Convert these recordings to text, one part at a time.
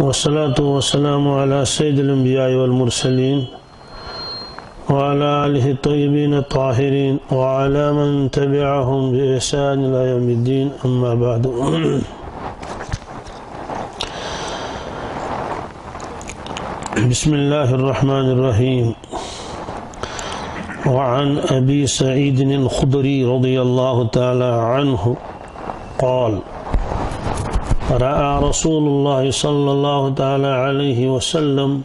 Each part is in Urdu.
والصلاة والسلام على سيد الأنبياء والمرسلين وعلى آله الطيبين الطاهرين وعلى من تبعهم بإحسان إلى يوم الدين. أما بعد. بسم الله الرحمن الرحيم. وعن أبي سعيد الخضري رضي الله تعالى عنه قال رأى رسول الله صلى الله تعالى عليه وسلم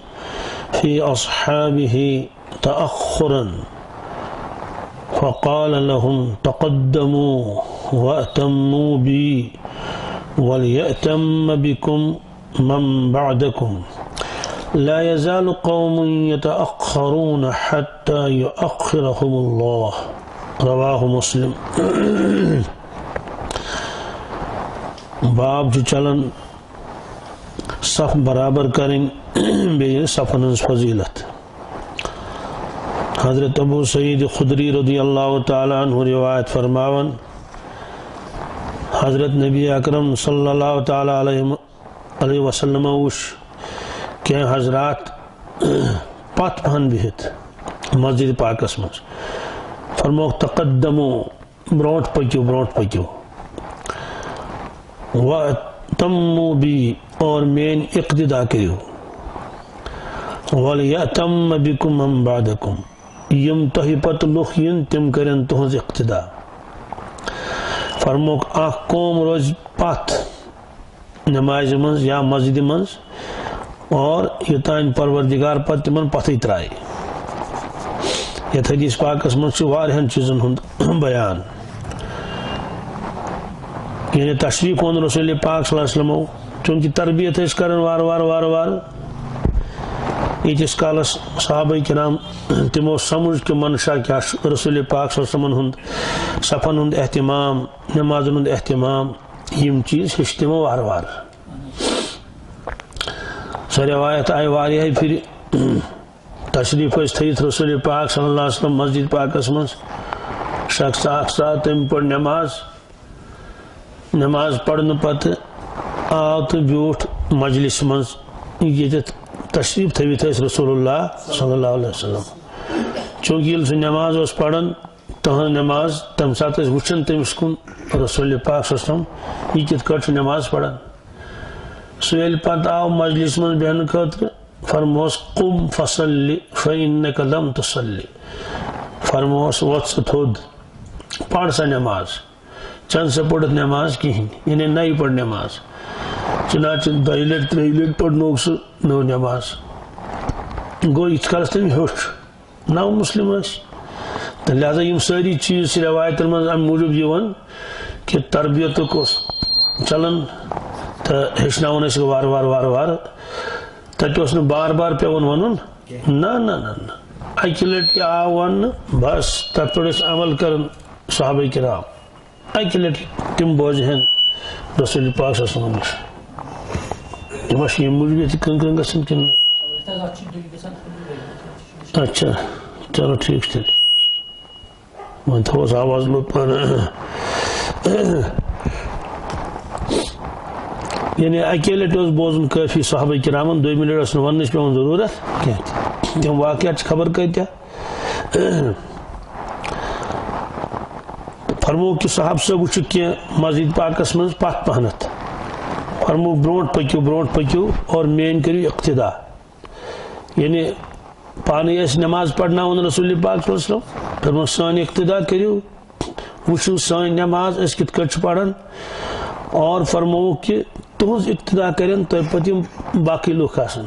في أصحابه تأخرا. فقال لهم تقدموا وأتموا بي وليأتم بكم من بعدكم. لا يزال قوم يتأخرون حتى يؤخرهم الله. رواه مسلم. باب جو چلن صف برابر کریں بیٚیہِ صفن فضیلت۔ حضرت ابو سعید خدری رضی اللہ تعالیٰ عنہ روایت فرماون، حضرت نبی اکرم صلی اللہ تعالیٰ علیہ وسلم وش کہ حضرات پت پہن بہت مسجد پاکس مز فرموک تقدمو برونٹ پکیو برونٹ پکیو۔ وَتَمُّ بی اور مین اقتدا کریو وَلْيَأْتَمَّ بِكُمْ مَنْ بَعْدَكُمْ۔ یم تہی پت لُخ ین تم کرن تہنز اقتدا۔ فرموک اخ قوم روز پت نماز منز یا مسجد منز، اور یوتان پروردگار پت تمن پتھے ترائی یت حدیث پاکس منز چھو واریہن چیزن ہند بیان۔ یعنی تشریف اون رسول پاک صلی اللہ علیہ وسلم، چونکہ تربیت اس کرن وار وار وار وار۔ یتس کالس صحابہ کرام، تمو سمجھ کہ منشا کیا رسول پاک صلی اللہ علیہ وسلم ہند صفن ہند اہتمام، نماز ہند اہتمام، یم چیز ہش تمو وار وار۔ سو روایت آئی واریاہ پھر تشریف اس تھیت رسول پاک صلی اللہ علیہ وسلم مسجد پاکس من شخص اخ ساتھ تم پڑھ نماز۔ نماز پڑھنے پتہ آو تو بیوٹھ مجلس مز یہ تشریف تھوت رسول اللہ صلی اللہ علیہ وسلم۔ چونکہ یل سہ نماز اس پڑھن تہن نماز تم سات وچن تمس کن رسول پاک صلی اللہ علیہ وسلم یہ کت کٹ نماز پڑھن سہ یل پتہ آو مجلس من بہن خاطر فرموس، قم فصلی فإنک لم تصلی فرموس وت تھود، پڑھ سا نماز چند سے پڑھت نماز کہیں یعنی نئی پڑھ نماز۔ چنانچہ دہی لٹ ترہی لٹ پڑھ نوک سے نو نماز۔ گو اس کالس تم ہیوش نو مسلم اس تو لہذا یم ساری چیز سے روایت من ام موجود یون کہ تربیت کو چلن تو ہیچناون اس وار وار وار وار تتہ اس نے بار بار پیون ونن۔ نہ نہ نہ نہ۔ اکہ لٹ آ ون بس تتھ پہ عمل کرن صحابہ کرام۔ اکہ لٹ تم بوزہن رسول پاک صلی اللہ علیہ وسلم تم اش یم موجود کن کن گسن کن اچھا چلو ٹھیک تیل من تھوس آواز لوت پانا یعنی اکی لٹ اس بوزن کافی صحابہ کرامن دو منٹ اس ونش پیون ضرورت تم واقعات خبر کتیا فرمو کہ صاحب صاحب وچ کی مسجد پاکس من پت پہنت۔ فرمو برونٹ پکیو برونٹ پکیو اور مین کریو اقتدا۔ یعنی پانے اس نماز پڑھنا ان رسول پاک صلی اللہ علیہ وسلم۔ فرمو سان اقتدا کریو وچو سان نماز اس کت کٹ پڑھن۔ اور فرمو کہ تہذ اقتدا کرن تو پتیم باقی لوگ آسن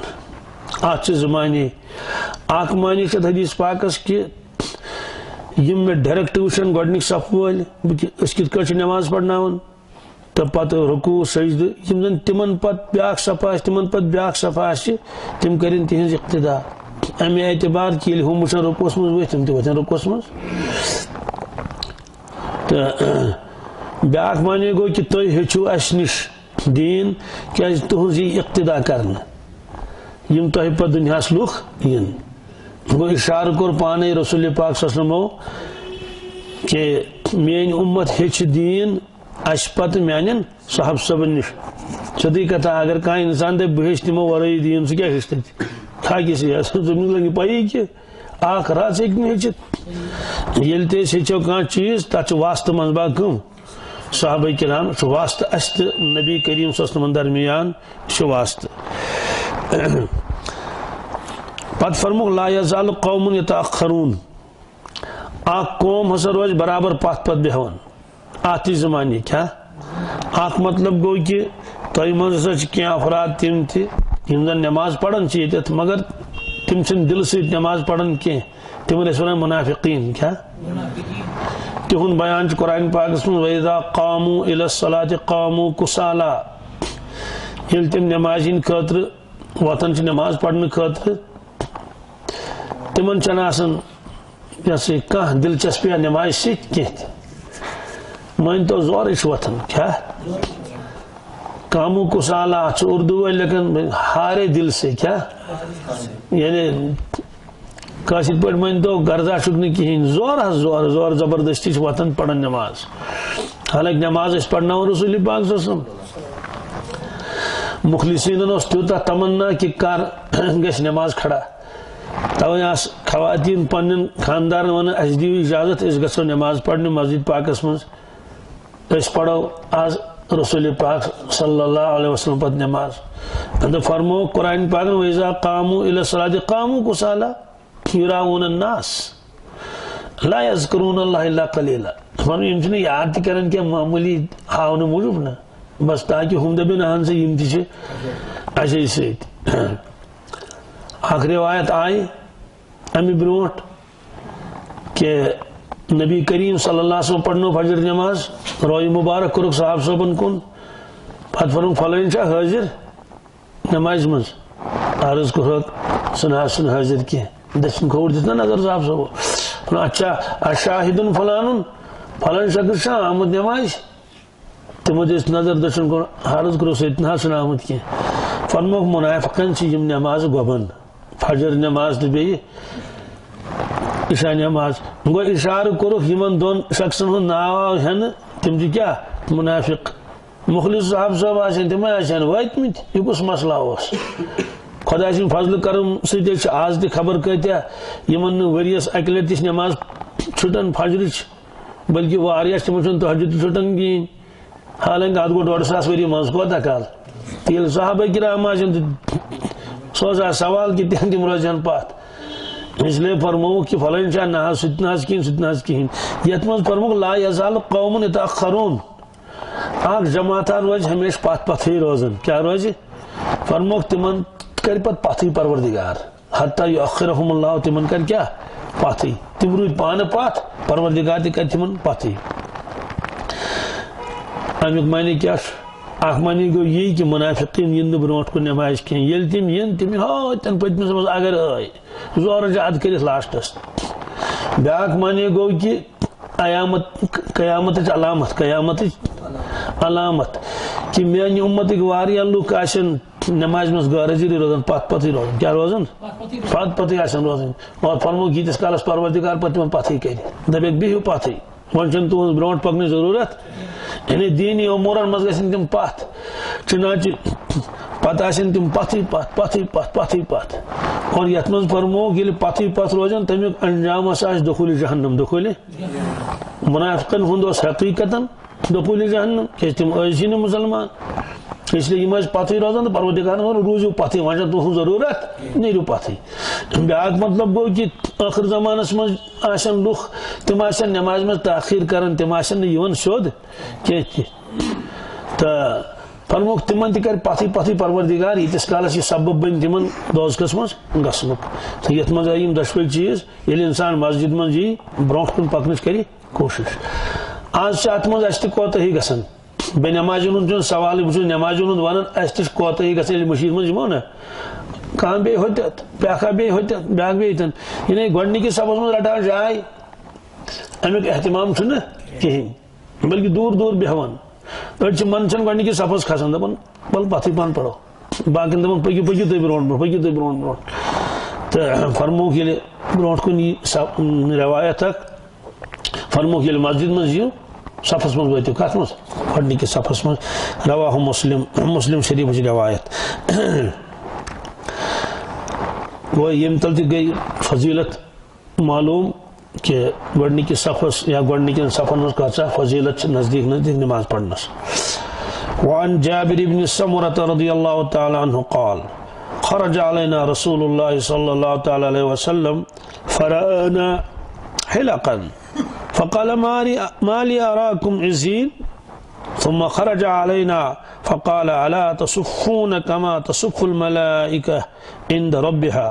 آج زمانے اخ معنی چھ حدیث پاکس کہ یم میں ڈائریکٹ وچن گۄڈنِک صف وٲلۍ أسۍ کِتھ کٲٹھۍ چھِ نٮ۪ماز پرناوان تہٕ پتہٕ رکوٗع سجدٕ یِم زن تِمن پتہٕ بیٛاکھ صف آسہِ تِمن پتہٕ بیٛاکھ صف آسہِ تِم کٔرِنۍ تِہنٛز اقتدا اَمہِ اعتبار کہِ ییٚلہِ ہُم وٕچھن رکوٗعس منٛز ؤتھۍ تِم تہِ ؤتھن رکوٗعس منٛز تہٕ بیٛاکھ معنی گوٚو کہِ تُہۍ ہیٚچھِو اَسہِ نِش دیٖن کیٛازِ تُہنٛز یی اقتدا کرنہٕ یِم تۄہہِ پتہٕ دُنیاہس لُکھ یِن۔ گو اشار کور پانے رسول پاک صلی اللہ علیہ وسلم کہ مین امت ہچ دین اس پت میانن صحاب صبن نش۔ سیودی کتھا اگر کھانا انسان دے بہش تمو ورٲے دین سہ کیا ہیچ تتہ تھاکہ سی۔ زمین لگی پی کہ اخ رس ہیٚکہِ نہٕ ہیٚچھِتھ ییٚلہِ تہِ أسۍ ہیٚچھو کانٛہہ چیٖز تتھ چھُ واسطہٕ منٛز صحابہ کرام چھُ واسطہٕ اَسہِ تہٕ نبی کریم صٲبن درمیان چھُ واسطہٕ پتہٕ فرموک لا یزال قومن یتاخرون اکھ قوم ہسا روز برابر پتھ پتھ بیہوان اتھ تہِ زمانہِ کیٛاہ مطلب گوٚو کہِ تۄہہِ منٛز ہسا چھِ افراد تِم تہِ یِم زن نٮ۪ماز پران چھِ مگر تم چھن دل سۭتۍ نٮ۪ماز پران کینٛہہ تِمن ٲسۍ ونان منافقیٖن کیٛاہ تِہُنٛد بیان قرآن پاکس منٛز ویدا قاموٗ اِلس صلاتِ قاموٗ کُسالا. ییٚلہِ تِم نٮ۪مازِ ہِنٛدِ خٲطرٕ وۄتھان چھِ نٮ۪ماز پرنہٕ تِمن چھنہٕ آسان یہ سا یہ کانٛہہ دلچسپیہ نٮ۪مازِ سۭتۍ کینٛہہ تہِ مٲنۍتو زورے چھِ وۄتھان کیٛاہ کامو کسالا چھُ اردو لیکن ہارے دل سے، کیا؟ یعنی کاشر پہ من تو غرضہ چھک کہین زور حس زور زور زبردستی چھ وطن پڑھن نماز۔ حالانکہ نماز اس پڑھنا رسول پاک صلی اللہ علیہ وسلم۔ مخلصین اس تیوتا تمنا کہ کر گش نماز کھڑا۔ توے اس خواتین پنن خاندار ون اس دیو اجازت اس گسو نماز پڑھنے مسجد پاکس مز اس پڑھو۔ آج رسول پاک صلی اللہ علیہ وسلم پت نماز۔ اندر فرمو، قرآن پاک نے ویزا قامو الى صلاة قامو کسالا یراؤن الناس۔ لا یذکرون اللہ اللہ قلیلا۔ فرمو یم چھنے یاد تی کرن کیا معمولی ہاؤن موجود نا۔ بس تاکہ ہم دبین آن سے یم چھے اچھے سیت آخری روایت آئی، امی بروٹ کہ نبی کریم صلی اللہ علیہ وسلم پڑھنو فجر نماز روی مبارک کرک صاحب صوبن کن۔ پت فرم فلن چا حاضر؟ نماز مز عرض کرک سنا سن حاضر کی دشن کھوڑ دیتنا نظر صاحب صوب اچھا اشاہدن فلانن۔ فلن شکر شاہ آمد نماز۔ تمو دیس نظر دشن کو عرض کرو سیتنا سن آمد کی فرموک منافقن چی یم نماز گوبن فجر نماز تبی عشاء نماز۔ گو اشارہ کورک یمن دون شخصن ہند ناو ہن، تم چھ کیا؟ منافق۔ مخلص صاحب صاحب آسن تم آسن واتمت یہ کس مسئلہ اس خدا سن فضل کرم سۭتۍ آز تہ خبر کتیا یمن ؤریس اکہ لٹہِ تہِ نماز چھٹن فجرچ بلکہ واریاہ تمن چھن تہجد چھٹن کہین حالانکہ اتھ گو ڈوڑ ساس ؤری منٛز کوتاہ کال۔ ییٚلہِ صحابہ کرام آسن سوزا سوال کہ تہن تم روزن پتھ اس لیے فرمو کہ فلن شاہ نہ ستناز کین ستناز کین۔ یت من فرمو لا یزال قوم یتاخرون اک جماعت روز ہمیشہ پتھ پتھے روزن۔ کیا روز فرمو تمن کر پت پتھے پروردگار۔ حتی یؤخرهم اللہ، تمن کر کیا؟ پتھے تم روز پان پتھ پروردگار تہ کر تمن پتھے امیک معنی کیا اخ معنی گو یہ کہ منافقین ین برونٹ کو نماز کین یل تم ین تم ہو ہاں، تن پتمس مز اگر آئی زور زیادہ کرت لاسٹس بیاکھ معنی گو کہ قیامت قیامت علامت قیامت علامت۔ کہ میانہ امتک واریاہ لوک آسن نماز مز غرضی روزان پت پتہ روزان کیا روزان پت پتہ آسن روزان اور فرمو یتس کالس پروردگار پتہ تمن پتہ کر دپیک بہو پتہ ون چھ تہذ برونٹ پکنچ ضرورت۔ یعنی دینی امورن مز گھن تم پت چنانچہ پتہ آن تم پتھے پتھ پتھے پتھ پتھے پتھ اور یت من فرمو یل پتھے پتھ روزان تمیک انجام ہسا دخول جہنم دخول منافقن ہند حقیقت دخول جہنم کہ تم ٲسی نہٕ مسلمان اس لیے یم پتھے روزان تو پروردگار روزو پتھے وجہ تہذ ضرورت نیرو پتھے بیاکھ مطلب گو کہ آخر زمانس من آسن لُکھ تم آسن نماز مز تاخیر کران تم آسن نہٕ سیوٚد کینٛہہ تہٕ فرموک تمن تہ کر پتھے پتھے پروردگار یتس کالس یہ سبب بن تمن دوزکس مز گسنک تو یت مز آئی دشوئی چیز یل انسان مسجد من جی برو کن پکنچ کری کوشش۔ آج ات مز اس کوتہی گسان بے نمازن ہند سوال بہ نمازن ہند ونان اس تہ کوتہی گسان مشیر من یمو نا۔ کان بے ہوتت بیاکھا بے ہوتت بیاکھ بے ہوتن یہ گۄڈنِکِس سبس منٛز رٹان جاے امیُک احتمام چھُنہٕ کِہیٖنۍ بلکہِ دوٗر دوٗر بیٚہوان أڑۍ منچن گۄڈنِکِس صفس کھسان دپان ول پتھٕے پہن پرو باقین دپان پٔکِو پٔکِو تُہۍ برونٛٹھ برونٛٹھ پٔکِو تُہۍ برونٛٹھ برونٛٹھ تہٕ فرموک ییٚلہِ برونٛٹھ کُن یی روایت اکھ فرموک ییٚلہِ مسجد منٛز یِیو صفس من بيتو كاتم قرنك صفس من رواه مسلم. مسلم شريف جل وعيت ويمتل تقي فضيلة معلوم کہ گوڑنی کی صفحس یا گوڑنی کی صفحن اس کا اچھا فضیلت نماز پڑھنا وعن جابر بن سمرت رضي الله تعالى عنه قال خرج علینا رسول اللہ صلی اللہ علیہ وسلم فرآنا حلقا. فقال ما لي أراكم عزين؟ ثم خرج علينا فقال ألا تصفون كما تصف الملائكة عند ربها؟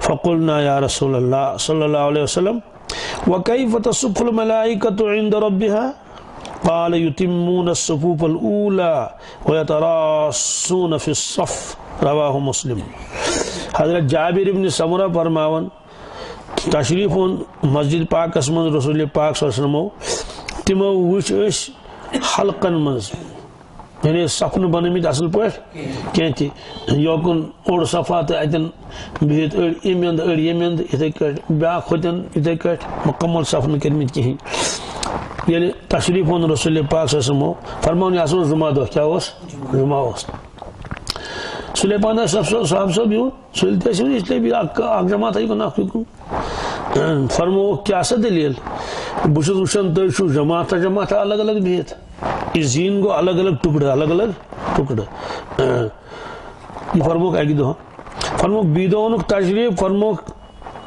فقلنا يا رسول الله صلى الله عليه وسلم وكيف تصف الملائكة عند ربها؟ قال يتمون الصفوف الأولى ويتراصون في الصف. رواه مسلم. حضرت جابر ابن سمرہ فرماون تشریف اون مسجد پاک من رسول پاک صلی اللہ علیہ وسلم تمو وچ اس حلقن مز یعنی صفن بنمت اصل پہ کی تھی یوکن اوڑ صفا تو اتن بہت اڑ امند اڑ یمند اتھے کٹ بیا کھوتن اتھے کٹ مکمل صفن کرمت کہین یعنی تشریف اون رسول پاک صلی اللہ علیہ وسلم فرماؤن یہ جمعہ دہ کیا اس جمعہ اس سلیمان صاحب صاحب صاحب یوں سلتے سے اس لیے بھی اک جماعت ہے نہ فرمو، کیا سا دلیل؟ بس وچان تھی چھو جماعت جماعت الگ الگ بہت یہ زین گو الگ الگ ٹکڑے، الگ الگ ٹکڑے۔ یہ فرموک اکی دو۔ فرموک بیدونک تشریف فرموک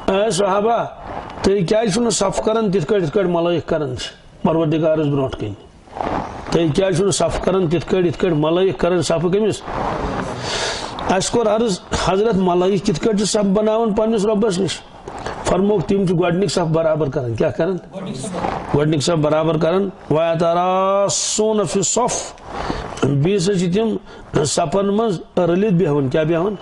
اے صحابہ تھی کیا چھو صف کرن تیت کٹ کٹ ملائک کرن پروردگارس برونٹ کن تھی کیا چھو صف کرن تیت کٹ ات کٹ ملائک کرن، صف کمس اس؟ کور عرض حضرت ملائک کت کٹ صف بناون پنس ربس نش۔ فرموک تم گڈنک صف برابر کرن۔ کیا کرن؟ گڈنک صف برابر کرن۔ ویتراسون فی صف بیس تم صفن مز رلت بیہون کیا بیہون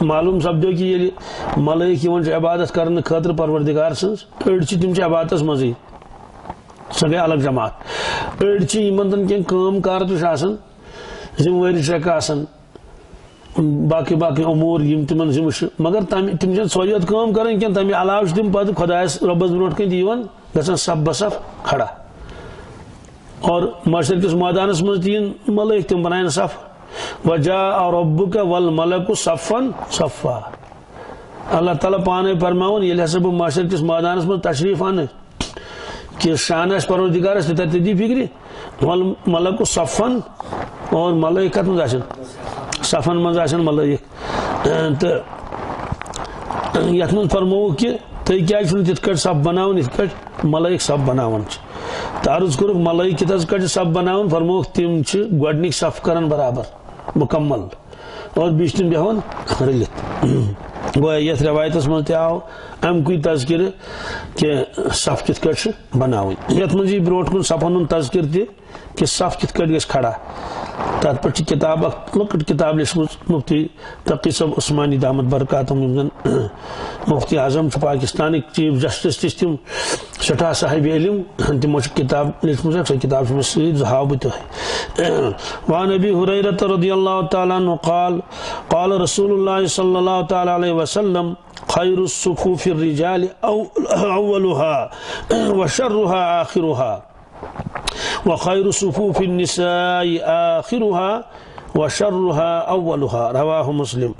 معلوم سپدو کہ یہ ملائک یون عبادت کرنے خاطر پروردگار سنز۔ اڑ تم عبادت مزی سہ گئی الگ جماعت۔ اڑ یمن کین کام کار تو آسان ذمہ واری چیک آسان باقی باقی امور یم تمن ذمہ مگر تم تم سویت کام کرن کی تمہ علاوہ تم پتہ خدایس ربس برونٹ کن دیوان گژھان سب بسف کھڑا۔ اور معاشر کس میدانس مز تین ملائک تم بنائن صف۔ وجاء ربك والملك صفا صفا۔ اللہ تعالیٰ پانے فرماون یل ہسا بہ معاشر کس میدانس مز تشریف ان کہ شان اس پروردگارس تہ تدی فکری۔ والملك صفا اور ملائکت مز آسن۔ صفن من آسن ملائک تو یت من فرمو کہ تھی کیا تت کٹ سب بناون ات کٹ ملائک سب بناون تو عرض کورک ملائک کت کٹ سب بناون فرموک تم گڈنک صف کرن برابر، مکمل۔ اور بیچ تم بیہون رلت گویا یت روایتس من تہ آو ام کوئی تذکر کہ صف کت کٹ بناون۔ یت من جی یہ بروٹ کن صفن تذکر تہ کہ صف کت کٹ گھس کھڑا۔ تر پہ کتاب لکٹ کتاب لچمت مفتی تقی صب عثمانی دامت برکات مفتی اعظم پاکستان چیف جسٹس تم سٹھا صاحب علم تمو کتاب لچمت سو کتاب سی ہاو بہ وعن ابی حریرت رضی اللہ تعالی عنہ قال قال رسول اللہ صلی اللہ تعالی علیہ وسلم، خیر الصفوف الرجال اولها وشرها آخرها وخير صفوف النساء آخرها وشرها أولها. رواه مسلم.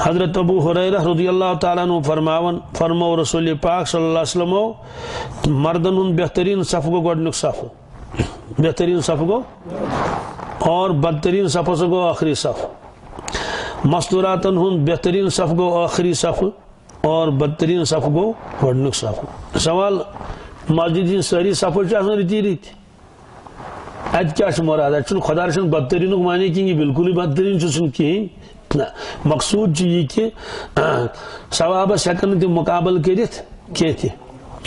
حضرت أبو حریرہ رضی اللہ تعالیٰ عنہ فرماون فرمو رسول پاک صلی اللہ علیہ وسلم مردن ہن بہترین صف گو گوڑنک صف بہترین صف گو اور بدترین صف گو آخری صف مستوراتن ہن بہترین صف گو آخری صف اور بدترین صف گو گوڑنک صف سوال مسجد ساری صفر رتی رت ات کیا مراد ات خدا رسن بدترین معنی کہیں یہ بالکل بدترین چھ کہین مقصود یہ کہ ثوابس ہیکن تم مقابل کرت کی تہ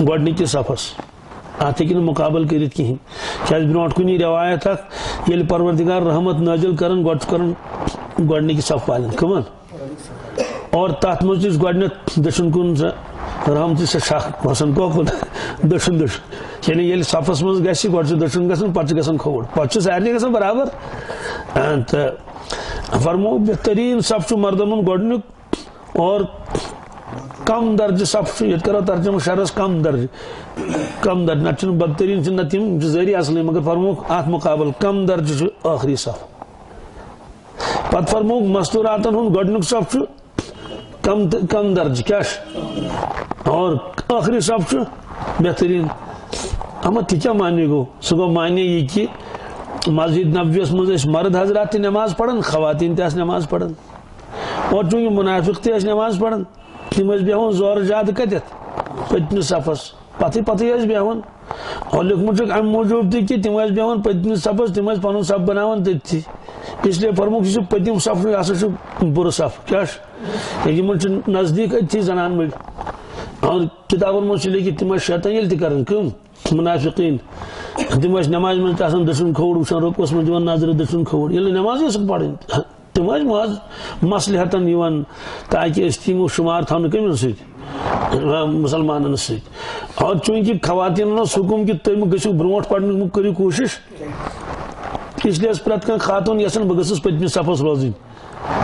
گۄڈنِکِس صفس ات ہیٚکہِ مقابل کٔرِتھ کِہیٖنۍ کیٛازِ برونٛٹھ کُنی روایت اکھ ییٚلہِ پروردگار رحمت نٲزِل کران گۄڈٕ چھُ کران صف والٮ۪ن اور تتھ منٛز تہِ چھُ رحمتہ جی سے شاخ وسان کوکن دشن دشن یعنی یل صفس مز گژھِ گۄڈٕ چھُ دشن گژھان پتہٕ چھُ گژھان کھووُر پتہٕ چھُ سارنٕے گژھان برابر۔ تہٕ uh, فرمو بہتریٖن صف چھُ مردن ہُنٛد گۄڈنیُک اور کم درجہ صف یہ کرو ترجمہ شرس کم درجہ۔ کم درجہ، نہ چھن بدترین چھن نہ تم ذریعہ اصلی، مگر فرموک ات مقابل کم درجہ چھ آخری صف پت فرموک مستوراتن ہن گڈنک صف چھ کم کم درجہ، کیا اور آخری صف بہترین۔ اما تہ کیا معنی گو؟ سہ معنی یہ کہ مسجد نبویس مز مرد حضرات تہ نماز پڑھن، خواتین تہ نماز پڑھن۔ اور چونکہ منافق تہ نماز پڑھن تم بیہون زور زیادہ کتت پتمس صفس۔ پتہ پتہ بیہون۔ اور لکھمت ام موجود تہ کہ تم بیہون پتمس صفس تم پن صف بناون تھی اس لیے فرموک یہ پتم صف یہ ہسا بر صف۔ کیا نزدیک اتھی زنان مل۔ اور کتابن مجھ لیکن تم شیطان یل تہ کم منافقین تم نماز من آسان دچن کھوڑ وچان رکوس من دِوان نظر دچن کھوڑ ییٚلہِ نماز ٲسٕکھ پرٕنۍ تم مز مسلحتن یِوان، تاکہ أسۍ تِمو شُمار تھاونہٕ کٔمِس سۭتۍ مسلمانن سۭتۍ اور چوٗنٛکہِ خواتیٖنن اوس حُکُم کہِ تُہۍ مہٕ گٔژھِو برونٛٹھ پرنُک کٔرِو اس لیے ٲس پرٛٮ۪تھ کانٛہہ خاتوٗن یژھان بہٕ گٔژھٕس صفس روزٕنۍ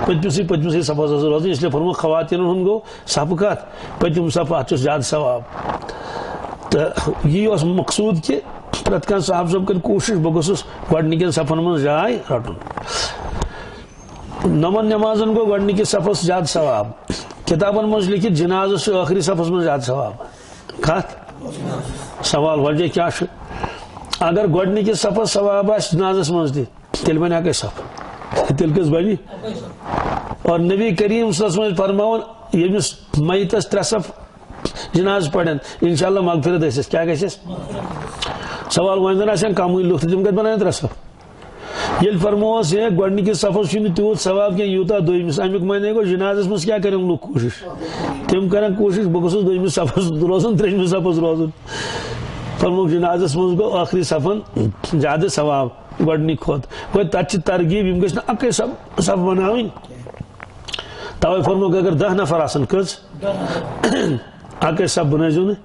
پٔتمِسٕے پٔتمِسٕے صفس ٲس روزٕنۍ اس لیے فرمو خواتیٖنن ہُنٛد گوٚو صفہٕ کتھ پٔتِم صف اتھ چھُ زیادٕ ثواب۔ تہٕ یی اوس مقصوٗد کہِ پرٛٮ۪تھ کانٛہہ صاحب صٲب کٔرۍ کوٗشِش بہٕ گوٚژھُس گۄڈنِکٮ۪ن صفن منٛز جاے رٹُن۔ نمن نمازن گو گۄڈنِکِس صفس زیادٕ ثواب۔ کتابن منٛز لیکھِتھ جنازس چھُ ٲخری صفس منٛز زیادٕ ثواب۔ کتھ سوال وجہ کیٛاہ چھُ اگر گۄڈنِکِس صفس ثواب آسہِ جنازس منٛز تہِ تیٚلہِ بنہِ اکے صف تیٚلہِ کٔژ بنہِ اور نبی کریم صس منٛز فرماوُن ییٚمِس میتس ترٛےٚ صف جناز پرن انشاء اللہ مغفرت ٲسِس کیٛاہ گژھٮ۪س سوال وۄنۍ زن آسن کمٕے لُکھ تہٕ تِم کتہِ بناون ترٛےٚ صف۔ یل فرموس ہے گۄڈنِکِس صفس چھُنہٕ تیوٗت ثواب کینٛہہ یوٗتاہ دوٚیمِس امیُک معنی گوٚو جنازس منٛز کیٛاہ کرن لُکھ کوٗشِش۔ تِم کرن کوٗشِش بہٕ گوٚژھُس دوٚیمِس صفس روزُن ترٛیٚیمِس صفس روزُن۔ فرموک جنازس منٛز گوٚو ٲخری صفن زیادٕ ثواب۔ گۄڈنِکۍ کھۄتہٕ گوٚو تتہِ چھِ ترغیٖب یِم گٔژھۍ نہٕ اکٕے صف صف بناوٕنۍ توے اگر دہ نفر آسن کٔژ اکٕے صف بنٲیزیو نہٕ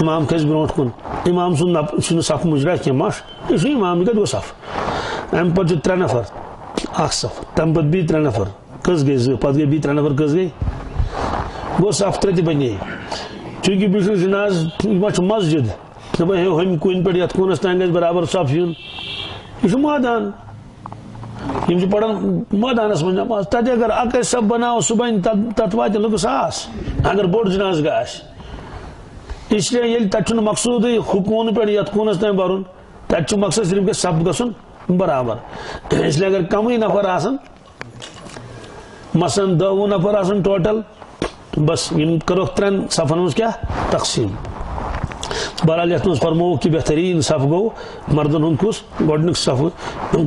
امام کھسہِ برونٛٹھ کُن۔ امام سُنٛد چھُنہٕ صف مُجرا کینٛہہ مش یہِ امام یہِ کتہِ گوٚو صف ام پہ ترے نفر۔ اخ صف۔ تم پہ بی ترے نفر۔ کس گئی زٕ پتہٕ گئی بی ترے نفر کس گئی گوٚو صف ترے تہِ بنے چونکہ بہٕ جناز یہِ ما چھُ مسجد۔ دپان ہے ہُمہِ کُنہِ پٮ۪ٹھ یتھ کوٗنس تام برابر صف یُن یہِ چھُ مٲدان یِم چھِ پران مٲدانس نماز تتہِ اگر اکے صف بناوو سُہ بنہِ تتھ واتہِ ساس، اگر بوٚڑ جناز گاہ اس لیے ییٚلہِ تتہِ چھُنہٕ مقصوٗدٕے ہُہ کوٗنہٕ پٮ۪ٹھ یتھ کوٗنس تام مقصد صرف گژھِ صف گژھُن برابر۔ اس لیے اگر کم نفر آسن، مثلاً دہ وہ نفر آسن ٹوٹل بس کرو ترین صفن مز کیا؟ تقسیم۔ بہرحال یت مز فرمو کہ بہترین صف گو مردن ہند کس گۄڈنیُک صف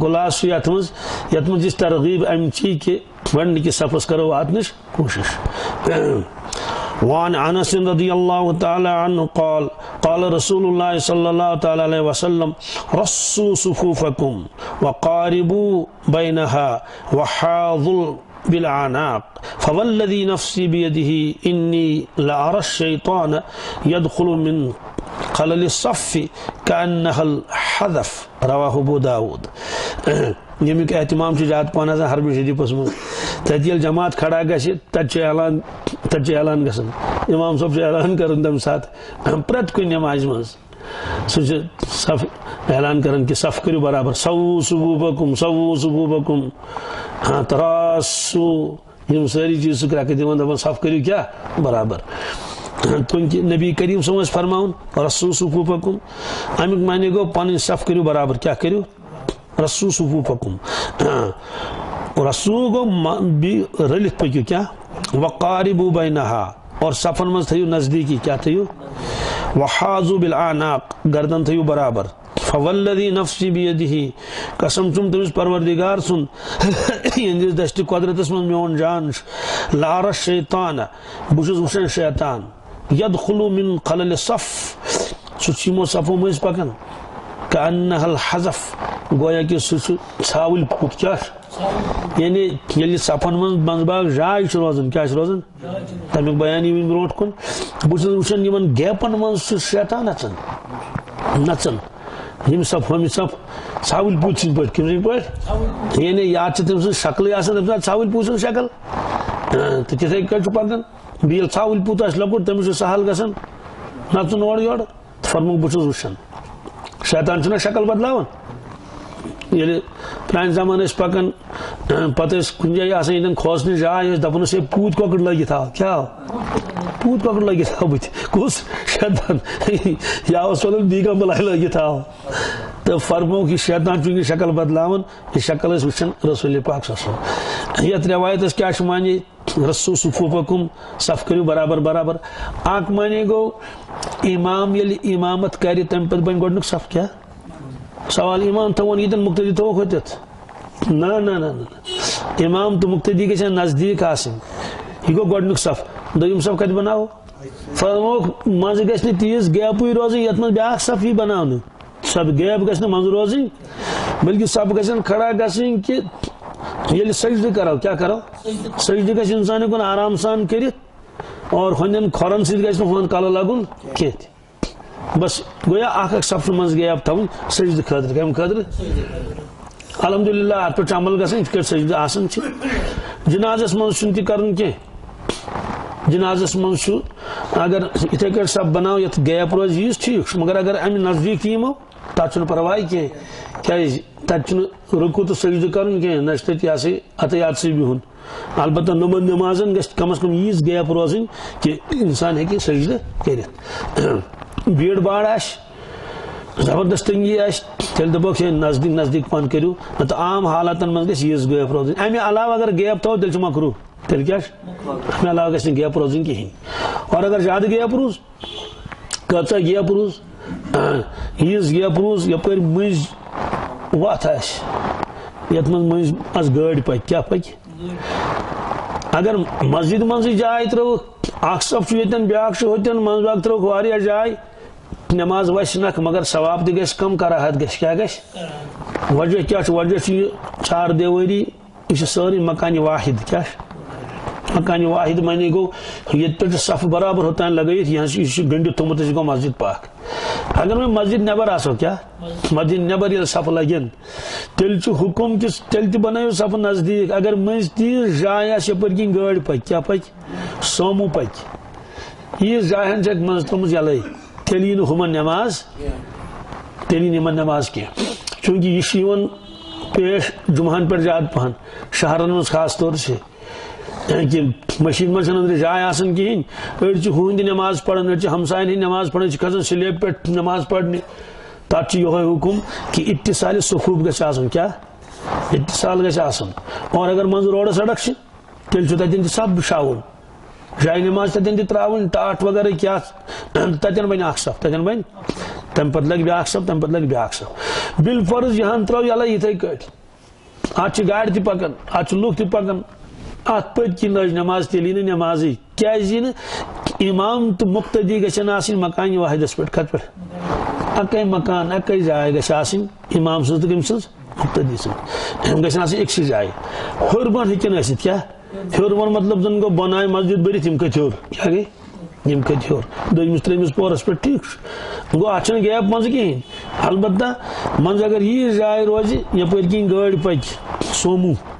گو لاسٹ چھُ یتھ منٛز یتھ منٛز یہِ ترغیب امچی کہ گۄڈنِکِس صفس کرو اتھ نش کوشش وعن انس رضي الله تعالى عنه قال قال رسول الله صلى الله تعالى عليه وسلم رصوا صفوفكم وقاربوا بينها وحاضوا بالعناق فوالذي نفسي بيده إني لأرى الشيطان يدخل من خلل الصف كأنها الحذف. رواه أبو داود. ییٚمیُک احتمام چھُ زیادٕ پَہن آسان حربہِ شریٖفَس منٛز تَتہِ ییٚلہِ جماعت کھڑا گژھِ تَتہِ اعلان تَتہِ اعلان گژھان اِمام صٲب چھُ اعلان کَران تَمہِ ساتہٕ پرٛٮ۪تھ کُنہِ نٮ۪مازِ منٛز. سُہ چھُ صف اعلان کران کہِ صف کٔرِو برابر. سووُ صبوٗ بکُم سووُ صبوٗ بکُم ہاں تراسو. یِم سٲری چیٖز سُہ کرٛٮ۪کہٕ دِوان دَپان صف کٔرِو کیٛاہ برابر. نبی کریم صٲب ٲسۍ فرماوُن رسوٗ صفوٗ پکُم معنی گوٚو پنٕنۍ صف کٔرِو برابر کیٛاہ کٔرِو؟ رسو صفو پکم ہاں۔ رسو گو بھی رلت پکو کیا؟ وقاربو بینہا۔ اور صفن مز تھیو نزدیکی، کیا تھیو؟ وحازو بالعناق، گردن تھیو برابر۔ فوالذی نفسی بیدہی۔ قسم چم تمس پروردگار سن۔ یعنی یندس دشت قدرتس من میون جان لار الشیطان بشز وشن شیطان۔ يدخل من قلل الصف. سوسيمو صفو ميز باكن كأنها الحزف. گویا كي سوسو ژھاول پھٹ کیا یعنی يعني ییٚلہِ صفن منٛز منٛز باغ جاے چھِ روزان کیٛاہ چھِ روزان تَمیُک بیان بوشن برونٛٹھ کُن بہٕ چھُس وٕچھان یِمن نتن. منٛز چھُ شیطان نژان نژان یِم سۄ ہُمہِ سۄ ژھاوٕلۍ پوٗتۍ سٕنٛدۍ پٲٹھۍ کٔمۍ سٕنٛدۍ پٲٹھۍ یعنی یا چھِ تٔمۍ سٕنٛز شکلٕے آسان تٔمۍ سٕنٛز بیل ژھاوٕلۍ پوٗت آسہِ لۄکُٹ تٔمِس چھُ سہل گژھان نژُن اورٕ یورٕ فرموک بہٕ چھُس وٕچھان شیطان چھُنہ شکل بدلاوان ییٚلہِ یعنی پرانہِ زمانہٕ ٲسۍ پکان پتہٕ ٲسۍ کُنہِ جایہِ آسان ییٚتٮ۪ن کھوژنٕچ جاے ٲسۍ دپان ٲسۍ ہے پوٗت کۄکُر لٲگِتھ آو کیٛاہ آو پوٗت کۄکُر لٲگِتھ آو بٕتھِ کُس شیطان، یا اوس وَنان بیگم بلاے لٲگِتھ آو تہٕ فرموک یہِ شیطان چھُ یہِ شکل بدلاوان یہِ شکل ٲسۍ وٕچھان رسول پاک صٲب یتھ رٮ۪وایتس کیٛاہ چھُ مانے رسو صفوٗفکُم صف کٔرِو برابر برابر۔ اکھ مانے گوٚو اِمام ییٚلہِ اِمامت کرِ تمہِ پتہٕ بنہِ گۄڈنیُک صف کیٛاہ سوال امام تھوان ییٚتٮ۪ن مُختٔدی تھووُکھ ہوٚتٮ۪تھ نہ نہ نہ نہ امام تہٕ مُختٔدی گژھن نزدیٖک آسٕنۍ یہِ گوٚو گۄڈنیُک صف۔ دوٚیِم صف کتہِ بناوو فرموکھ منٛزٕ گژھِ نہٕ تیٖژ گیپٕے روزٕنۍ یتھ منٛز بیاکھ صف یی بناونہٕ سب گیپ گژھِ نہٕ منٛزٕ روزٕنۍ، بلکہِ سب گژھن کھڑا گژھٕنۍ کہِ ییٚلہِ سجدٕ کرو، کیٛاہ کرو؟ سجدٕ گژھِ انسان ہیٚکُن آرام سان کٔرِتھ اور ہُنٛدٮ۪ن کھۄرن سۭتۍ گژھِ نہٕ ہُنٛد کلہٕ لگُن کینٛہہ تہِ۔ بس گویا اکھ اکھ صفہٕ منٛز گیپ تھاوٕنۍ سجدٕ خٲطرٕ، کمہِ خٲطرٕ؟ الحمد للہ اتھ پٮ۪ٹھ چھُ عمل گژھان یِتھ کٲٹھۍ سجدٕ آسان چھِ۔ جنازس منٛز چھُنہٕ تہِ کرُن کینٛہہ۔ جنازس منٛز چھُ، اگر یِتھے کٲٹھۍ سب بناو، یتھ گیپ روزِ ییٖژ ٹھیٖک چھُ، مگر اگر امہِ نزدیٖک تہِ یِمو تتھ چھُنہٕ پرواے کینٛہہ کیازِ تتہِ چھُنہٕ رُکو تہٕ سجدٕ کرُن کینٛہہ نہ چھُ تتہِ یہِ ہسا اتھے البتہ نُمن نمازن گژھِ کم از کم ییٖژ گیپ روزٕنۍ کہِ انسان ہیٚکہِ سجدٕ کٔرِتھ بھیڑ باڑ آسہِ زبردست تنگی آسہِ تیٚلہِ دپوکھ ہے نزدیٖک نزدیٖک پہن کٔرِو نتہٕ عام حالاتن منٛز گژھِ ییٖژ گیپ روزٕنۍ امہِ علاوٕ اگر گیپ تھاوو تیٚلہِ چھُ مکروٗ تیٚلہِ کیٛاہ چھُ امہِ علاوٕ گژھِ نہٕ گیپ روزٕنۍ کِہینۍ اور اگر زیادٕ گیپ روٗز کۭژاہ گیپ روٗز ییٖژ گیپ روٗز یپٲرۍ مٔنٛزۍ وتھ آسہِ۔ یتھ منٛز مٔنٛزۍ منٛز گٲڑۍ پکہِ کیٛاہ پکہِ اگر مسجد منٛزٕے جاے ترٲوٕکھ، اکھ صف چھُ ییٚتٮ۪ن، بیاکھ چھُ ہوٚتٮ۪ن منٛز باغ ترٲوٕکھ واریاہ جاے۔ نٮ۪ماز وسہِ نکھ، مگر ثواب تہِ گژھِ کم، کراہت گژھِ۔ کیٛاہ گژھِ؟ وجہ کیٛاہ چھُ؟ وجہ چھُ یہِ چھار دیوٲری، یہِ چھِ سٲرٕے مکانہِ واحد۔ کیٛاہ؟ چھُ مکانہِ واحد معنی گوٚو ییٚتہِ پٮ۪ٹھ صف برابر ہوٚتانۍ لگٲیِتھ یہِ حظ یہِ چھُ گٔنڈِتھ مسجد پاک۔ اگر وۄنۍ مسجد نٮ۪بر آسو کیٛاہ مسجد نٮ۪بر ییٚلہِ صف لگن تیٚلہِ چھُ حُکُم کہِ تیٚلہِ تہِ بنٲیِو صف نزدیٖک۔ اگر مٔنٛزۍ تیٖژ جاے آسہِ یپٲرۍ کِنۍ گٲڑۍ پکہِ کیٛاہ پکہِ سوموٗ پکہِ ییٖژ جاین چھکھ منٛزٕ تھٲومٕژ یلے تیٚلہِ یی نہٕ ہُمن نٮ۪ماز تیٚلہِ یی نہٕ یِمن نٮ۪ماز کینٛہہ پیش جُمعہن پٮ۪ٹھ زیادٕ پہن شہرن منٛز خاص طور سے۔ کہ مشیٖد منٛز چھنہٕ أنٛدرٕ جاے آسان کِہینۍ أڑۍ چھِ ہُہنٛدِ نٮ۪ماز پران أڑۍ چھِ ہمساین ہٕنٛدۍ نٮ۪ماز کھسان سلیب پٮ۪ٹھ نٮ۪ماز پرنہِ تتھ چھُ یِہوے حُکُم کہِ اِتِصالہِ صفوٗف گژھِ آسُن۔ کیٛاہ اِتِصال گژھِ اور اگر منٛزٕ روڈس سڑک چھِ تیٚلہِ چھُ سب بِچھاوُن جایہِ نٮ۪ماز تتٮ۪ن تہِ تراوٕنۍ ٹاٹھ وغیرہ کیٛاہ تتٮ۪ن بنہِ اکھ صف تتٮ۪ن بنہِ تمہِ پتہٕ لگہِ بیاکھ صف تمہِ پتہٕ لگہِ بیاکھ صف۔ بِل فرض یہِ ہن ترٲو یلے یِتھے کٲٹھۍ اتھ چھِ پکان اتھ چھِ لُکھ تہِ پکان اتھ پٔتۍ کِنۍ لٲج نٮ۪ماز تیٚلہِ یی نہٕ نٮ۪مازٕے کیازِ یی نہٕ اِمام تہٕ مُختدی گژھن آسٕنۍ مکانہِ واحدس پٮ۪ٹھ کتھ پٮ۪ٹھ اکے مکان اکے جاے گژھِ آسٕنۍ اِمام سٕنٛز تہٕ کٔمۍ سٕنٛز مُختدی سٕنٛز یِم گژھن آسٕنۍ أکسٕے جایہِ ہیوٚر بۄن ہیٚکن ٲسِتھ کیٛاہ ہیوٚر بۄن مطلب زن گوٚو بۄن آیہِ مسجد بٔرِتھ یِم کھٔتۍ ہیوٚر کیٛاہ گٔے یِم کھٔتۍ ہیوٚر دوٚیمِس ترٛیٚیمِس پورس پٮ۪ٹھ ٹھیٖک چھُ گوٚو اتھ چھنہٕ گیپ منٛزٕ کِہینۍ البتہ منٛزٕ اگر ییٖژ جاے روزِ یپٲرۍ کِنۍ گٲڑۍ پکہِ سوموٗ۔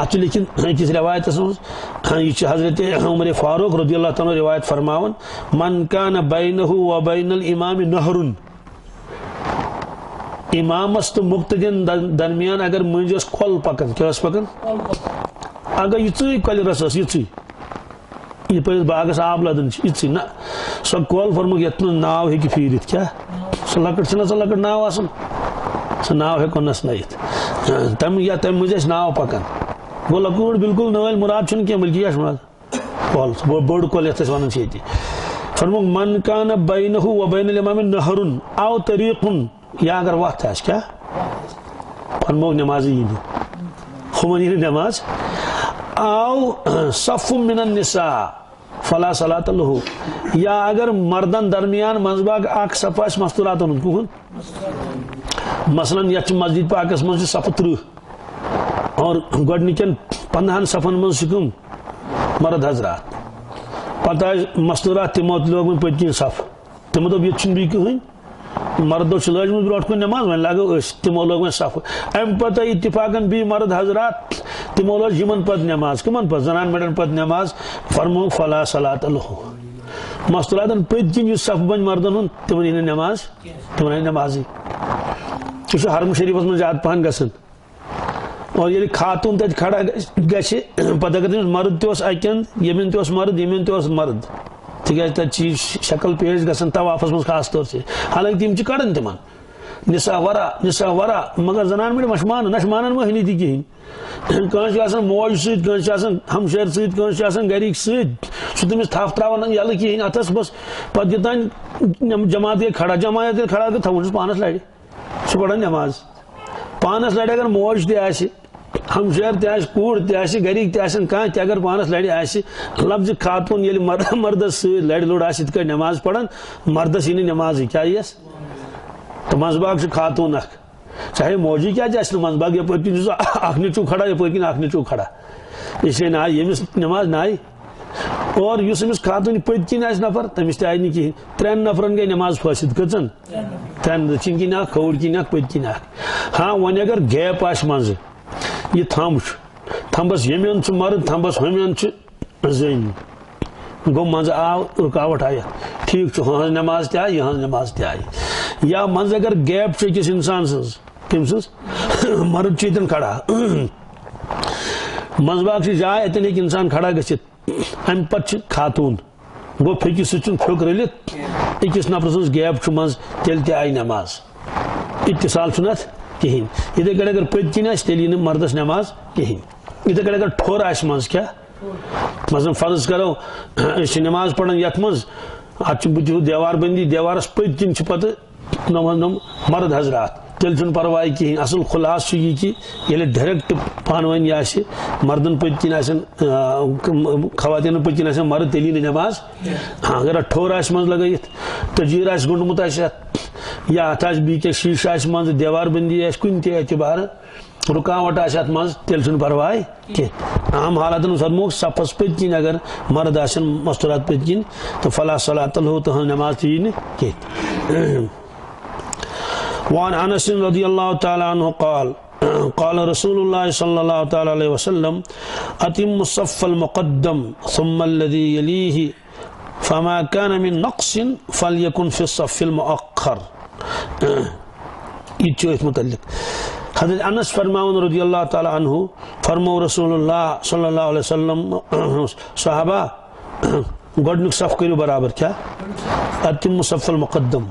اتھ لیکھِتھ أکِس رٮ۪وایتس منٛز یہِ حضرت عمر فاروق رضی اللہ تعالیٰ رِوایت فرماوان من کانہ بینہ و بین الامام نہرُن امامس تہٕ مُختدین درمیان اگر مٔنٛزۍ ٲس کۄل پکان کیٛاہ ٲس پکان اگر یِژٕے کۄلہِ رس ٲس یِژٕے یپٲرۍ باغس آب لدان چھِ یِژٕے نہ سۄ کۄل فرمُک یتھ منٛز ناو ہیٚکہِ پھیٖرِتھ کیٛاہ سۄ لۄکٕٹ چھِنہ سۄ لۄکٕٹ ناو آسان سۄ ناو ہیٚکو نژنٲیِتھ تمہِ یا تمہِ مٔنٛزۍ ناو پکان گوٚو لۄکُٹ بالکل نٲلۍ مُراد چھُنہٕ کینٛہہ بلکہِ کیٛاہ مراد کۄل بٔڑ کۄل یتھ أسۍ ونان من کانہ بینہ و بین الامام نہرُن او طریٖقُن۔ یا اگر وتھ آسہِ کیٛاہ فرموکھ نٮ۪مازٕے یی نہٕ ہُمن یی نہٕ نٮ۪ماز آو صف من النساء، فلا صلات لہو۔ یا اگر مردن درمیان منٛز باغ اکھ صف آسہِ مستوٗراتن ہُنٛد کُہُنٛد مثلاً یتھ چھِ مسجد پاکس منٛز چھِ صفہٕ تٕرٛہ اور گۄڈنِکٮ۪ن پنٛدہن صفن منٛز چھِ کٕم مرد حضرات۔ پتہٕ آیہِ مستوٗرات تِمو تہِ لوگمُت پٔتۍ کِنۍ صف تِمو دوٚپ، ییٚتہِ چھُنہٕ بیٚیہِ کٕہٕنۍ۔ مردو چھِ لٲجمٕژ برونٛٹھ کُن نٮ۪ماز، وۄنۍ لاگو أسۍ۔ تِمو لوگ وۄنۍ صف امہِ پتہٕ آیہِ اتفاقن بیٚیہِ مرد حضرات تمو لوج یمن پت نماز کمن پت زنان مڑن پت نماز فرمو، فلا صلاة لہو مسترادن پت کن صف بن مردن ہن تمن این نماز تمن این نمازی چھ حرم شریف من زیاد پہن گسن۔ اور یہ خاتون تت کھڑا گھے پتہ اگر تمس مرد تہ اکن، یمن تہ مرد، یمن تہ مرد۔ تکیاز تت چیز شکل پیش گژھان طوافس من خاص طور سے۔ حالانکہ تم کڑان تمن نسا ورا نسا ورا۔ مگر زنان مڑ مشمان نش مانن مہنی تہ کہین کانس آسان موج ست کانس آسان ہمشیر ست کانس آسان گرک ست سہ تمس تھپ تراوان یلہ کہین اتس بس۔ پتہ یوتان جماعت کھڑا جماعت کھڑا تو تھون پانس لڑ سہ پڑھان نماز۔ پانس لڑ اگر موج تہ ہمشیر تہ آس تہ گرک تہ آسن تہ اگر پانس لڑ آس لفظ خاتون یل مرد مردس ست لڑ لوڑ آس کر نماز پڑھان مردس یہ نماز کیا یس تو منزباگ سے خاتون اخ۔ چاہے موجی کیا جائے منز باغ یہ پتہ کن اخ نیچو کھڑا، یہ پتہ کن اخ نیچو کھڑا۔ اس لیے نہ یمس نماز نہ اور اس امس خاتون پت کن آس نفر، تمس تہ آئی نی کہین ترین نفرن گئی نماز فاسد کچن ترین دچن کن اخ کھوڑ کن اخ پت کن اخ ہاں ون اگر گیپ آس منز، یہ تھم تھمبس یمین مرد، تھمبس ہمین زن گو مز آو، رکاوٹ آیا ٹھیک ہاں نماز تہ آئی یہ نماز تہ آئی یا مز اگر گیپ أکس انسان سز کم سز مرد چیتن کھڑا۔ مز باغ جائے اتن ہیٚکہِ انسان کھڑا گژھِتھ۔ امہِ پتہٕ چھِ خاتوٗن گوٚو پھیٚکہِ سۭتۍ چھُنہٕ پھیوٚک رٔلِتھ أکِس گیپ چھُ منٛز تیٚلہِ تہِ آیہِ نٮ۪ماز اتصال چھُنہٕ اَتھ کہین اتھے کڑ اگر پت کن آس تیل مردس نماز کہین اتھے کڑ اگر ٹھور آس مز کیا مثلا فرض کرو اس نماز پڑھن یت مز ات بتو دیوار بندی دیوارس پت کن پتہ نم مرد حضرات تیل چھن پرواہ کہین اصل خلاص یہ کہ یل ڈائریکٹ پان ون یہ مردن پت کن آسن خواتین پت کن آسن مرد تیلی نماز ہاں، اگر ٹھور آس مز لگائیت تجیر آس گنڈمت آس یا ات بیس شیش آس مز دیوار بندی آس کن تہ اعتبار رکاوٹ آس ات مز تیل چھن پرواہ کی۔ عام حالات سدمو صفس پت کن اگر مرد آسن مستورات پت کن تو فلا صلاۃ الہو تو ہاں نماز تھی کی۔ وعن أنس رضی اللہ تعالی عنہ قال قال رسول الله صلى الله تعالى عليه وسلم أتم الصف المقدم ثم الذي يليه فما كان من نقص فليكن في الصف المؤخر. متعلق حضرت أنس فرماون رضی اللہ تعالی عنہ فرمو رسول اللہ صلی اللہ علیہ وسلم صحابہ گڈنک صف کرو برابر کیا أتم صف المقدم.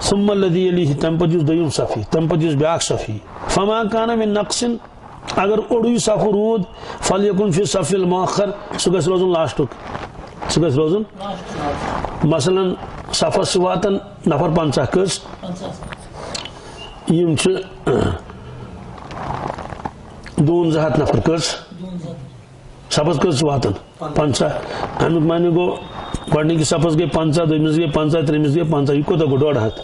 ثم الذي يليه تم پتہ دویم صفی تم پتہ بیاکھ صفی فما كان من نقص اگر اوڑی صف رود فلیکن فی صف المؤخر سہ گژھِ روزن لاسٹک سہ گژھِ روزن؟ مثلا صفس واتن نفر پنچہ کس. یم دون زہت نفر کس. صفس کس واتن پنچہ امیک معنی گو گۄڈنِکِس صفس گٔے پنٛژاہ دوٚیمِس گٔے پنٛژاہ ترٛیٚیمِس گٔے پنٛژاہ یہِ کوٗتاہ گوٚو ڈۄڈ ہتھ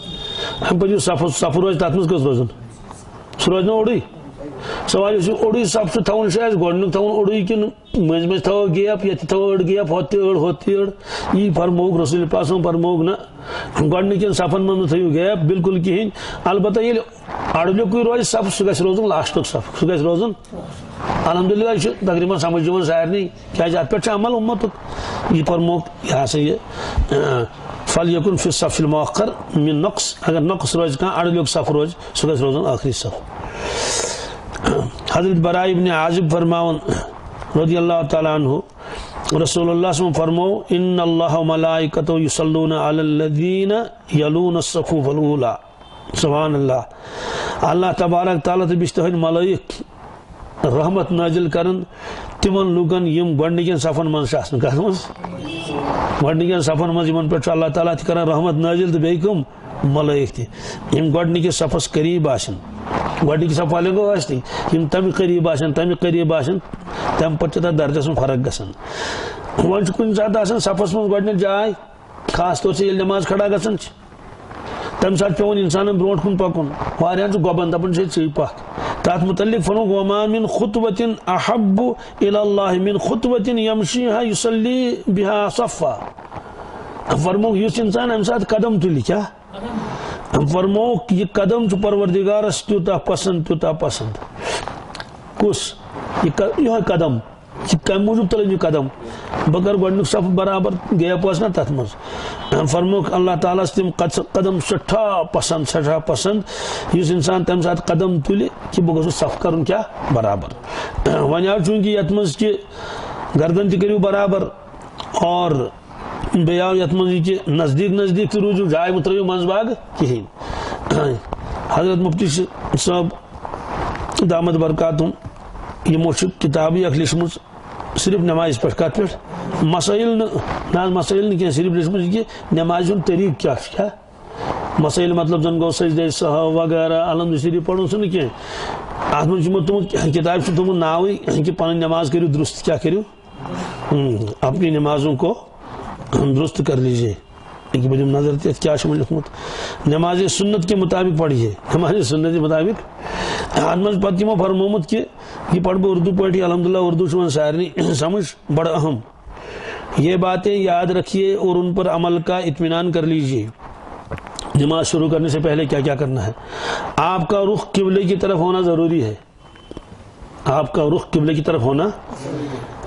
اَمہِ پتہٕ یُس صفہٕ صفہٕ روزِ تتھ منٛز کٔژ روزن۔ سُہ روزِ نا اوٚڑُے سوال یُس یہِ اوٚڑُے صف چھُ تھاوُن چھُ اَسہِ گۄڈنیُک تھاوُن اوٚڑُے کِنہٕ مٔنٛزۍ مٔنٛزۍ تھاوو گیپ ییٚتہِ تھاوو أڑ گیپ ہۄتھ تہِ أڑ ہۄتھ تہِ أڑ یی فرمووُکھ رسول پاسن فرمووُکھ نہ۔ گۄڈنِکٮ۪ن صفن منٛز مہ تھٲیِو گیپ بالکل کِہیٖنۍ البتہ ییٚلہِ اڑلیُکُے روزِ صف سُہ گژھِ روزُن لاسٹُک صف۔ سُہ گژھِ روزُن۔ الحمد للہ یہ تقریباً سمجھ یوان سارنی کیا ات پہ عمل امت یہ پرموک یہ سا یہ فل المؤخر من نقص اگر نقص روز کان اڑلیک صف روز سہ گژھِ روزن آخری صف حضرت برائی ابن عازب فرماون رضی اللہ تعالی عنہ رسول اللہ اللہ فرمو ان اللہ ملائکتو یصلون علی الذین یلون الصفوف الاولا سبحان اللہ اللہ تبارک تعالی تو بشتہن ملائک رحمت نازل کرن، تمن لوکن یم گۄڈنِکٮ۪ن صفن منٛز چھِ آسان کتھ منٛز۔ گۄڈنِکٮ۪ن صفن منٛز یمن پٮ۪ٹھ چھُ اللہ تعالیٰ تہِ کران رحمت نازل تہٕ بیٚیہِ کٕم ملٲیِک تہِ یم گۄڈنِکِس صفس قریٖب آسن گۄڈنِکہِ صف والٮ۪ن گوٚو ٲسۍ یم تمہِ قریٖب آسن تمہِ قریٖب آسن تمہِ پتہٕ چھِ تتھ درجس منٛز فرق گژھان وۄنۍ چھُ کُنہِ ساتہٕ آسان صفس منٛز گۄڈنِچ جاے خاص طور سے ییٚلہِ نٮ۪ماز کھڑا گژھان چھِ۔ تمہِ ساتہٕ پیوان انسانن برونٛٹھ کُن پکُن۔ واریاہن چھُ گۄبان دپان چھِ ژٕے پکھ تات متعلق فرمو وما من خطوة احب الى الله، من خطوة يمشيها، يصلي بها صفا. فرمو یس انسان ام سات قدم تلی کیا فرمو یہ قدم چھ پروردگارس تیوتا پسند تیوتا پسند۔ کس؟ یہ قدم۔ کم موجود تل یہ قدم۔ بہ کر صف برابر گیپ ٲس نا تتھ منٛز فرموک اللہ تعالیٰ تم قدم سٹھا پسند سٹھا پسند۔ اس انسان تمہِ ساتہٕ قدم تُلہِ کہ بہٕ گوٚژھُس صف کرُن کیٛاہ برابر۔ وۄنۍ آو چوٗنٛکہِ یتھ منٛز کہ گردن تہِ برابر اور بیٚیہِ آو یتھ منٛز یہِ کہ نزدیٖک نزدیٖک تہِ روٗزِو جاے مہٕ ترٲیِو منٛز باغ کِہیٖنۍ حضرت مفتی صٲب برکاتم یمو کتابی اخ لچم صرف نماز پہ کت پہ مسائل نا مسائل نی صرف لچم کہ نماز ہند طریقہ کیا کیا؟ مسائل مطلب زن گو سجدے صح وغیرہ الحمد شریف پڑھن سہ کی ات من تمت ہاں، کتاب تمت ناوی ہاں، کہ پن نماز کرو درست کیا کرو اپنی نمازوں کو درست کر لیجیے کہ بجم نظر تھی کیا شمال لکھمت نماز سنت کے مطابق پڑھیے۔ نماز سنت کے مطابق آدمز پت یمو فرمومت کہ یہ پڑھ بہ اردو پڑھی الحمدللہ اردو شمال سارنی سمجھ؟ بڑا اہم۔ یہ باتیں یاد رکھیے اور ان پر عمل کا اطمینان کر لیجیے۔ نماز شروع کرنے سے پہلے کیا کیا کرنا ہے؟ آپ کا رخ قبلے کی طرف ہونا ضروری ہے۔ آپ کا رخ قبلے کی طرف ہونا۔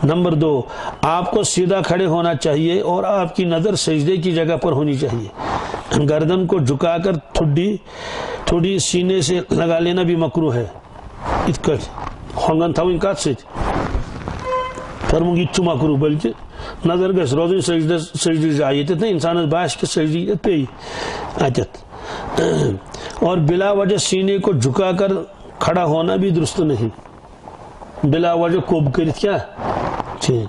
نمبر دو، آپ کو سیدھا کھڑے ہونا چاہیے اور آپ کی نظر سجدے کی جگہ پر ہونی چاہیے۔ گردن کو جھکا کر تھوڑی تھوڑی سینے سے لگا لینا بھی مکرو ہے۔ ہونگن تھا کت ست فرمو یہ مکرو بلکہ نظر گھس روزن سجدہ سجدہ جائے یتھ انسان باس کہ سجدہ پی اتت اور بلا وجہ سینے کو جھکا کر کھڑا ہونا بھی درست نہیں۔ بلا وجہ کوب کرت کیا؟ جی۔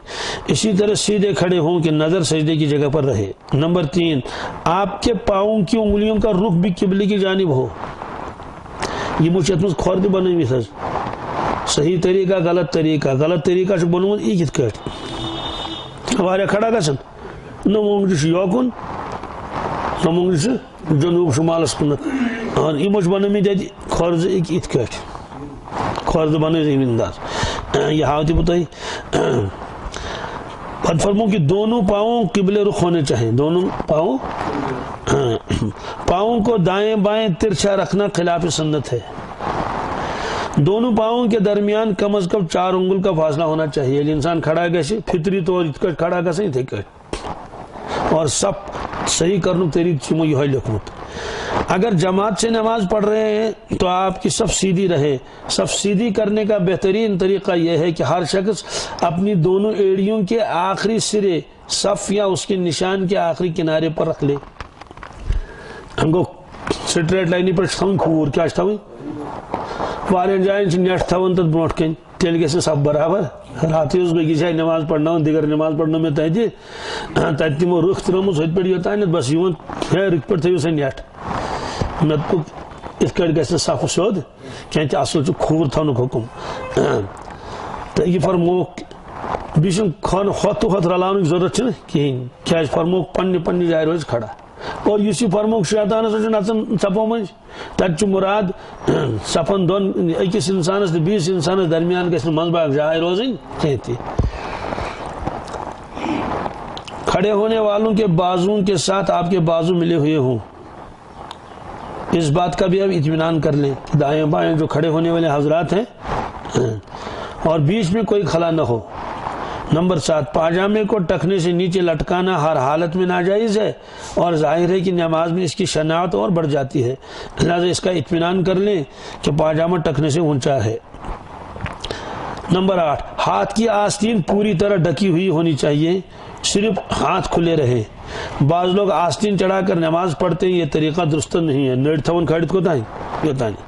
اسی طرح سیدھے کھڑے ہوں کہ نظر سجدے کی جگہ پر رہے۔ نمبر تین، آپ کے پاؤں کی انگلیوں کا رخ بھی قبلے کی جانب ہو۔ یہ مجھے اتمز خورد بنے بھی سج صحیح طریقہ، غلط طریقہ۔ غلط طریقہ سے بنو یہ کت کٹ ہمارے کھڑا گا سن نو مونگ جس یوکن نو مونگ جس جنوب شمال اسکنت اور ہاں، یہ مجھ بنے میں جائے خورد ایک ات کٹ خورد بنے زمیندار یہ ہاوتی بتائی۔ پت فرمو کہ دونوں پاؤں قبل رخ ہونے چاہیں دونوں پاؤں؟ ہاں۔ پاؤں کو دائیں بائیں ترچھا رکھنا خلاف سنت ہے۔ دونوں پاؤں کے درمیان کم از کم چار انگل کا فاصلہ ہونا چاہیے۔ انسان کھڑا کیسے؟ فطری طور کھڑا کیسے؟ تھے اور سب صحیح کرنو، تیری چمو یہ لکھمت اگر جماعت سے نماز پڑھ رہے ہیں تو آپ کی سب سیدھی رہے۔ سب سیدھی کرنے کا بہترین طریقہ یہ ہے کہ ہر شخص اپنی دونوں ایڑیوں کے آخری سرے، صف یا اس کے نشان کے آخری کنارے پر رکھ لے۔ ہم کو سٹریٹ لائنی پر چھتاؤں کھور کیا چھتاؤں وارین جائیں چھے نیٹ تھاؤں تت بروٹ کہیں تیل کے سب برابر۔ راتی اس بگی جائے نماز پڑھنا ہوں، دیگر نماز پڑھنا میں تہجی تہتی مو رخ ترمو سوچ پڑی ہوتا ہے بس یوں ہے رک پر تھے اسے نیٹ مےٚ دوٚپ یِتھ کٲٹھۍ گژھِ نہٕ صفہٕ سیوٚد کینٛہہ تہِ اَصٕل چھُ کھوٗر تھاونُک حُکُم۔ تہٕ یہِ فرمووُکھ بیٚیہِ چھُنہٕ کھۄن ہۄتھ تہٕ ہۄتھ رلاونٕچ ضروٗرت چھِنہٕ کِہیٖنۍ کھڑا۔ اور یُس یہِ فرمووُکھ شیطانَس چھُ نژان صفو منٛز تَتہِ چھُ مُراد صفن دۄن أکِس اِنسانَس تہٕ بیٚیِس اِنسانَس درمیان گژھِ نہٕ باغ جاے روزٕنۍ کینٛہہ تہِ کھڑے ہونے والوں کے بازوؤں کے ساتھ آپ کے بازو ملے ہوئے ہوں۔ اس بات کا بھی اب اطمینان کر لیں۔ دائیں بائیں جو کھڑے ہونے والے حضرات ہیں، اور بیچ میں کوئی خلا نہ ہو۔ نمبر سات، پاجامے کو ٹکنے سے نیچے لٹکانا ہر حالت میں ناجائز ہے اور ظاہر ہے کہ نماز میں اس کی شناعت اور بڑھ جاتی ہے۔ لہٰذا اس کا اطمینان کر لیں کہ پاجامہ ٹکنے سے اونچا ہے۔ نمبر آٹھ، ہاتھ کی آستین پوری طرح ڈکی ہوئی ہونی چاہیے، صرف ہاتھ کھلے رہے بعض لوگ آستین چڑھا کر نماز پڑھتے ہیں، یہ طریقہ درست نہیں ہے۔ نیٹ تھون کھڑت کو تائیں یہ تائیں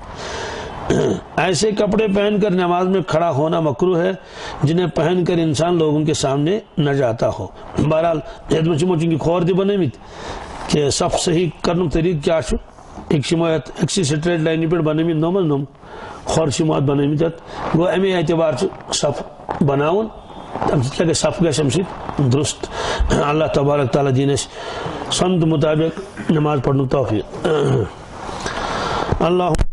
ایسے کپڑے پہن کر نماز میں کھڑا ہونا مکرو ہے، جنہیں پہن کر انسان لوگوں کے سامنے نہ جاتا ہو۔ بہرحال، یہ مچی مچی کی خور دی بنے میت کہ سب صحیح کرنم طریق کیا شو۔ ایک شمایت ایکسی سٹریٹ لائنی پر بنے میت نومل نوم خور شمایت بنے میت گو امی اعتبار سب بناون لگے صف گژھِ اَمہِ سۭتۍ درست۔ اللہ تبارک تعالیٰ دِیِن اَسہِ سنت مطابق نماز پرنُک توفیق۔ اللہ